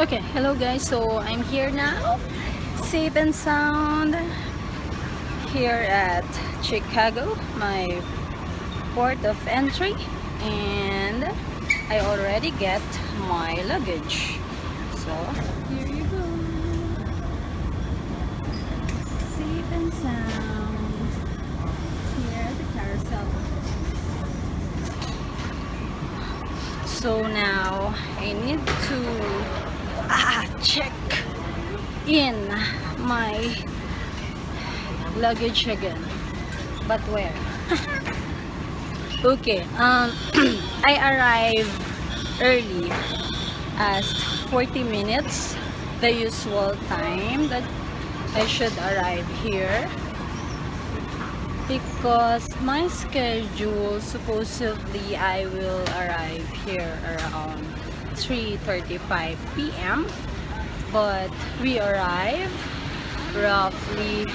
Okay, hello guys. So I'm here now, safe and sound, here at Chicago, my port of entry, and I already get my luggage. So here you go, safe and sound. Here at the carousel. So now I need to ah, check in my luggage again. But where? okay, um, I arrived early as 40 minutes, the usual time that I should arrive here because my schedule supposedly I will arrive here around 3:35 p.m. but we arrive roughly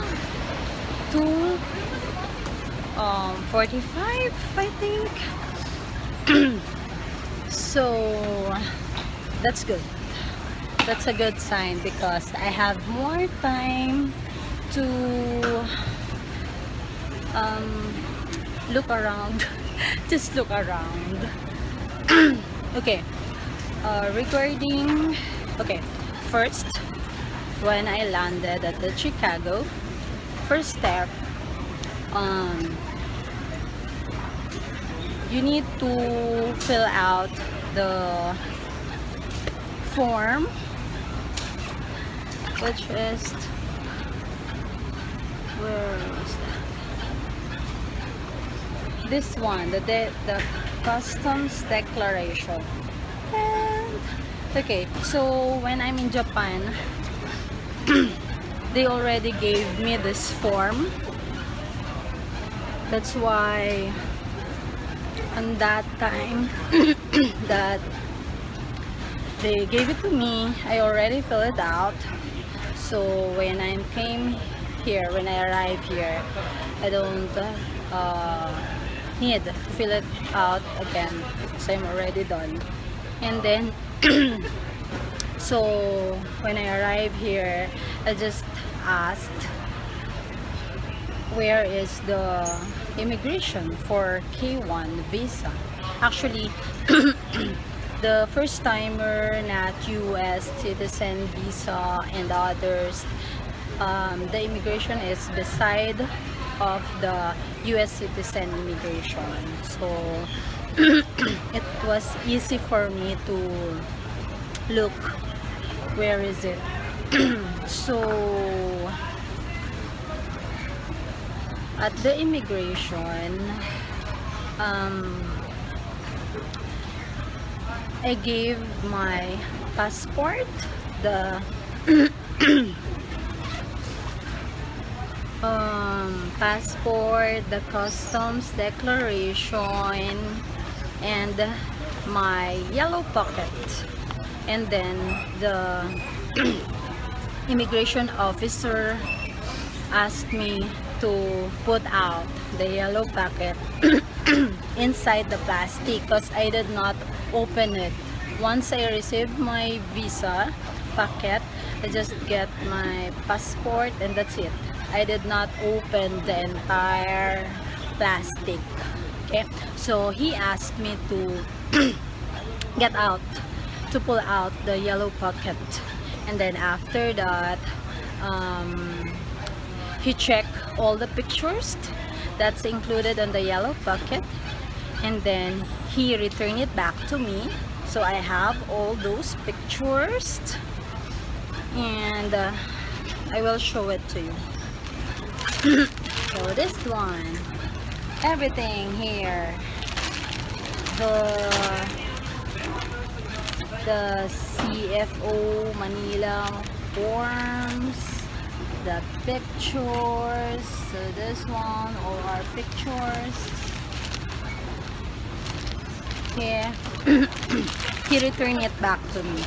2 um 45 I think. So that's good. That's a good sign because I have more time to um, look around. Just look around. Okay uh, regarding okay first when I landed at the Chicago. First step um, you need to fill out the form which is where was that? This one the the customs declaration okay so when i'm in japan they already gave me this form. That's why on that time that they gave it to me i already filled it out. So when i came here when i arrived here i don't uh, need to fill it out again so I'm already done and then so when I arrived here I just asked where is the immigration for K1 visa actually the first timer not US citizen visa and others um, the immigration is beside of the US citizen immigration. So it was easy for me to look where is it. so at the immigration um, I gave my passport the um, passport, the customs declaration, and my yellow pocket. And then the immigration officer asked me to put out the yellow packet inside the plastic because I did not open it. Once I received my visa packet, I just get my passport and that's it. I did not open the entire plastic okay? So he asked me to get out to pull out the yellow pocket. And then after that um, he checked all the pictures that's included on the yellow pocket. And then he returned it back to me. So I have all those pictures. And uh, I will show it to you. So this one everything here. The the CFO Manila forms the pictures so this one all our pictures. Here. He returned it back to me.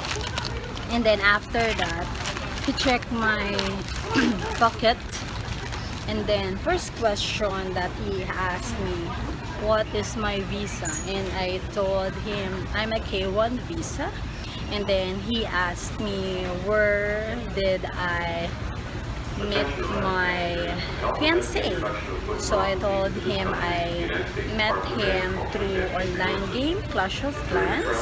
And then after that he checked my pocket and then first question that he asked me what is my visa? And I told him I'm a K1 visa. And then he asked me where did I meet my fiance. So I told him I met him through online game Clash of Clans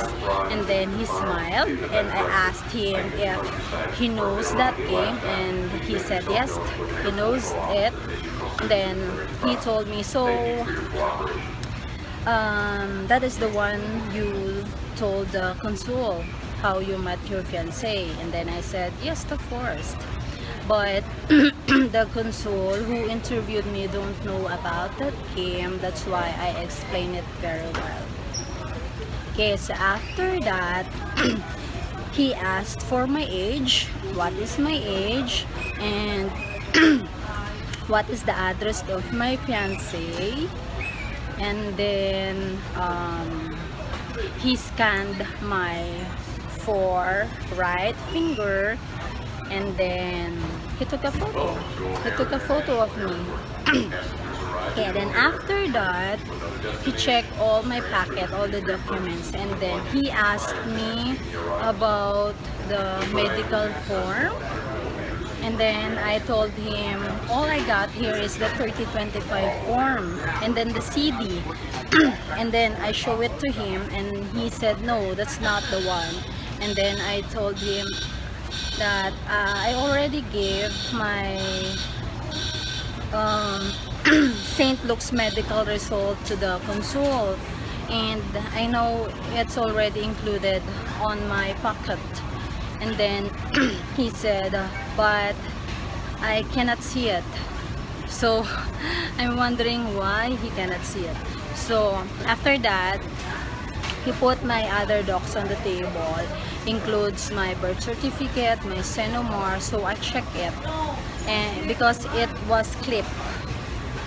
and then he smiled and I asked him if he knows that game and he said yes he knows it. And then he told me so um, that is the one you told the consul how you met your fiance and then I said yes of course but the consul who interviewed me don't know about that game. That's why I explain it very well. Okay so after that he asked for my age. What is my age? And what is the address of my fiance and then um, he scanned my four right finger. And then he took a photo. He took a photo of me. And then after that he checked all my packet all the documents and then he asked me about the medical form. And then I told him all I got here is the 3025 form and then the CD and then I show it to him and he said no that's not the one. And then I told him that uh, I already gave my um, St. Luke's medical result to the consul and I know it's already included on my pocket. And then he said but I cannot see it. So I'm wondering why he cannot see it. So after that he put my other docs on the table includes my birth certificate my CENOMAR so I check it. And because it was clipped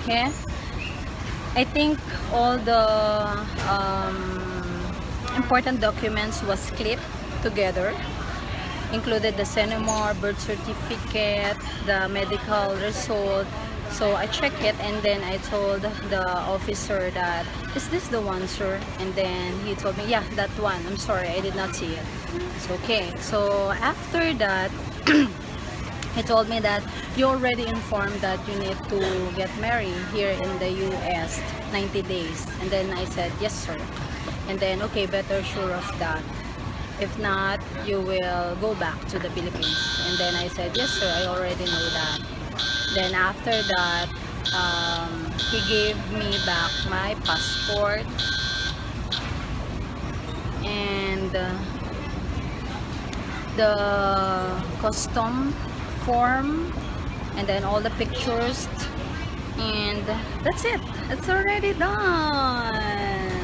okay? I think all the um, important documents was clipped together included the CENOMAR birth certificate the medical result so I checked it and then I told the officer that is this the one sir? And then he told me yeah that one. I'm sorry I did not see it. It's okay. So after that he told me that you already informed that you need to get married here in the US 90 days. And then I said yes sir. And then okay better sure of that. If not you will go back to the Philippines. And then I said yes sir I already know that then after that um, he gave me back my passport. And uh, the custom form and then all the pictures. And that's it. It's already done.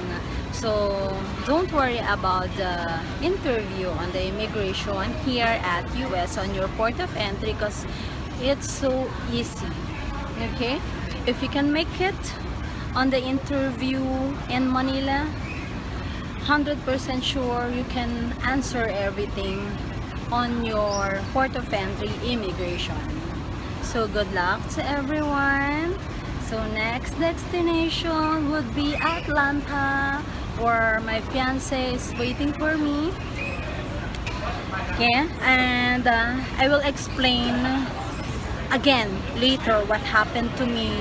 So don't worry about the interview on the immigration here at US on your port of entry because it's so easy okay? If you can make it on the interview in Manila 100% sure you can answer everything on your port of entry immigration. So good luck to everyone. So next destination would be Atlanta where my fiance is waiting for me. Okay and uh, I will explain again later what happened to me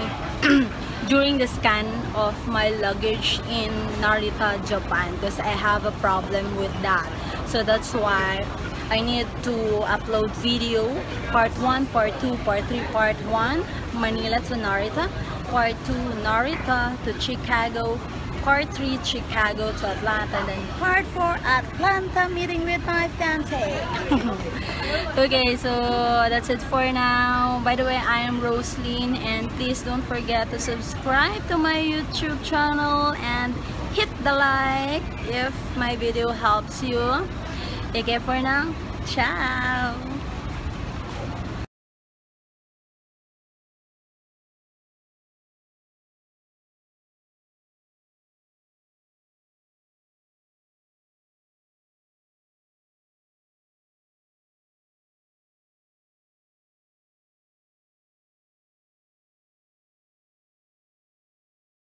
during the scan of my luggage in Narita, Japan because I have a problem with that. So that's why I need to upload video part 1, part 2, part 3, part 1 Manila to Narita, part 2 Narita to Chicago, part 3 Chicago to Atlanta and then part 4 Atlanta meeting with my fiance eh? okay so that's it for now. By the way I am Roselyn and please don't forget to subscribe to my YouTube channel and hit the like if my video helps you. Okay for now. Ciao